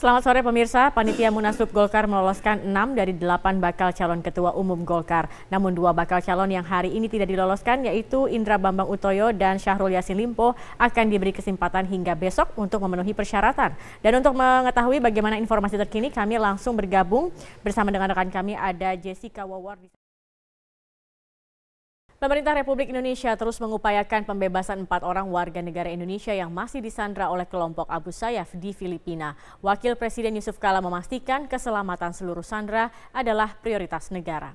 Selamat sore pemirsa, Panitia Munaslup Golkar meloloskan 6 dari 8 bakal calon ketua umum Golkar. Namun dua bakal calon yang hari ini tidak diloloskan yaitu Indra Bambang Utoyo dan Syahrul Yassin Limpo akan diberi kesempatan hingga besok untuk memenuhi persyaratan. Dan untuk mengetahui bagaimana informasi terkini kami langsung bergabung bersama dengan rekan kami ada Jessica Wawar. Pemerintah Republik Indonesia terus mengupayakan pembebasan empat orang warga negara Indonesia yang masih disandra oleh kelompok Abu Sayyaf di Filipina. Wakil Presiden Yusuf Kala memastikan keselamatan seluruh sandra adalah prioritas negara.